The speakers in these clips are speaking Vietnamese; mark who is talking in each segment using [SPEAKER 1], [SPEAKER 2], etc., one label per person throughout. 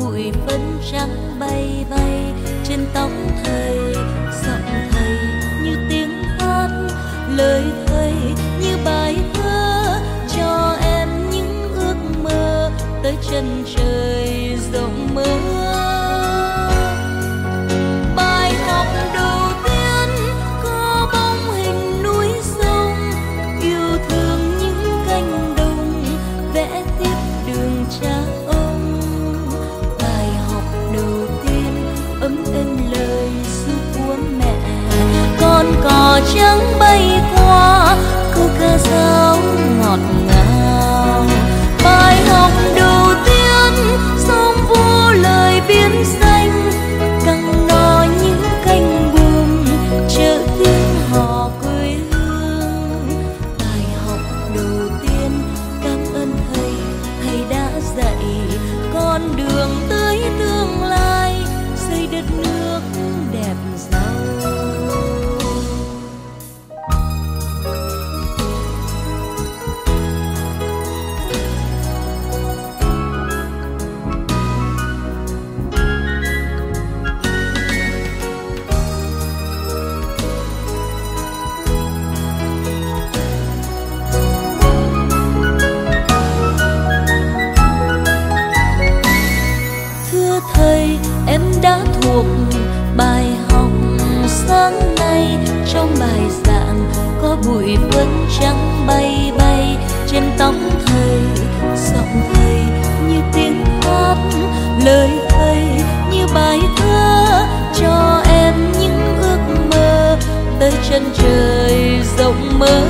[SPEAKER 1] bụi phấn trắng bay bay. Trên tóc thầy, giọng thầy như tiếng hát. Lời thầy như bài thơ, cho em những ước mơ tới chân trời. Trắng bay qua câu ca dao bụi trắng bay bay trên tóc thầy, giọng thầy như tiếng hát, lời thầy như bài thơ, cho em những ước mơ tới chân trời rộng mơ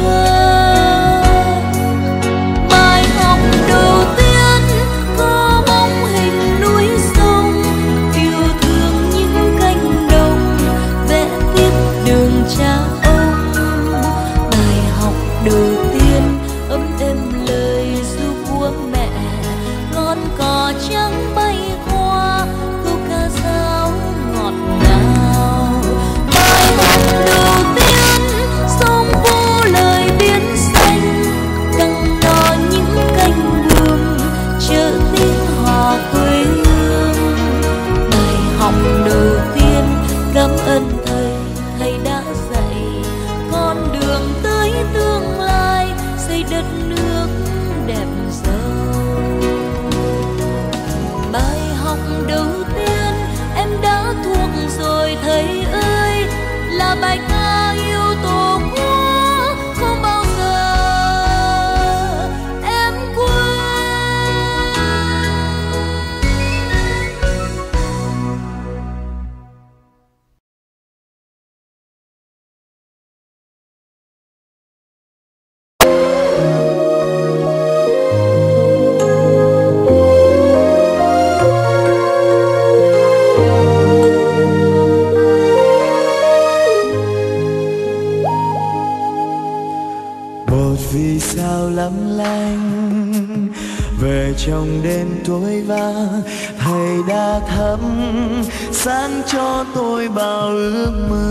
[SPEAKER 1] bài học đầu tiên, có bóng hình núi sông, yêu thương những cánh đồng vẽ tiếp đường cha
[SPEAKER 2] vì sao lấp lánh về trong đêm tối vắng thầy đã thắp sáng cho tôi bao ước mơ.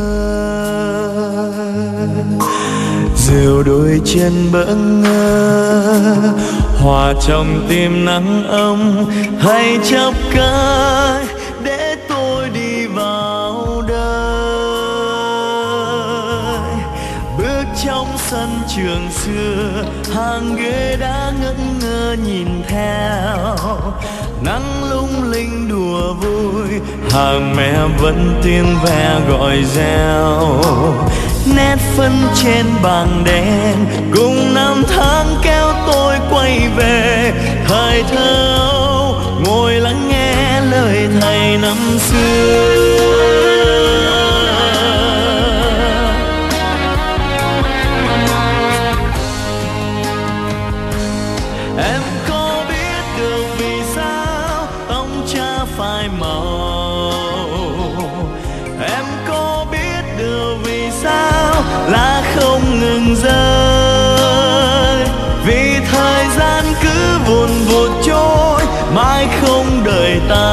[SPEAKER 2] Dìu đôi chân bỡ ngơ, hòa trong tim nắng ấm hãy chắp cánh đường trường xưa, hàng ghế đã ngẩn ngơ nhìn theo. Nắng lung linh đùa vui, hàng mẹ vẫn tiếng ve gọi reo. Nét phân trên bảng đen, cùng năm tháng kéo tôi quay về, thời thơ buồn vô trôi, Mãi không đợi ta.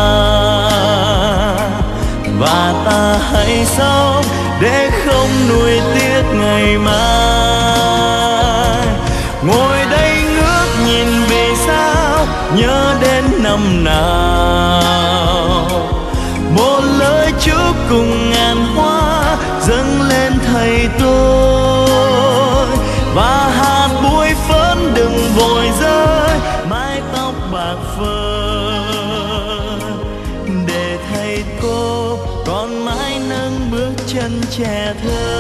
[SPEAKER 2] Và ta hãy sống để không nuối tiếc ngày mai. Ngồi đây ngước nhìn vì sao nhớ đến năm nào. Một lời chúc cùng ngàn hoa dâng lên thầy tôi. Trẻ thơ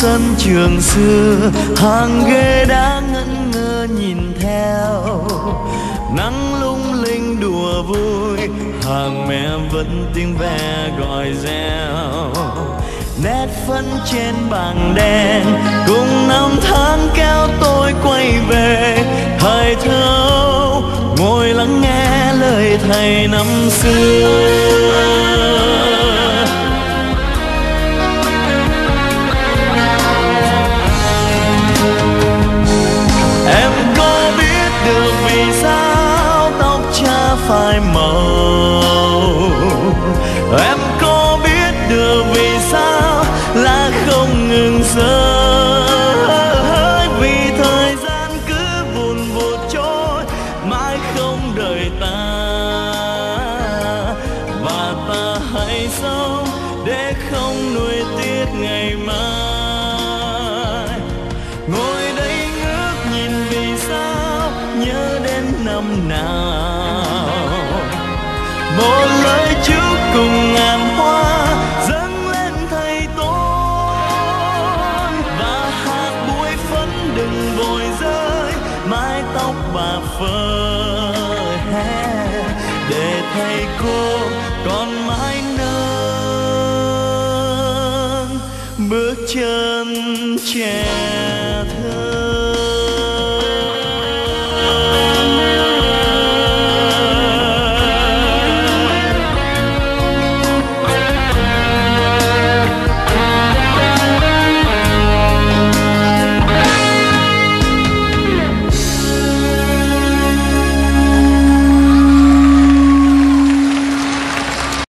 [SPEAKER 2] sân trường xưa, hàng ghế đã ngẩn ngơ nhìn theo. Nắng lung linh đùa vui, hàng mẹ vẫn tiếng ve gọi reo. Nét phấn trên bảng đen, cùng năm tháng kéo tôi quay về. Thời thơ ngồi lắng nghe lời thầy năm xưa. Phai màu. Em một lời chúc cùng ngàn hoa dâng lên thầy tôi. Và hạt bụi phấn đừng vội rơi, mái tóc bạc phơ để thầy cô còn mãi nâng bước chân trẻ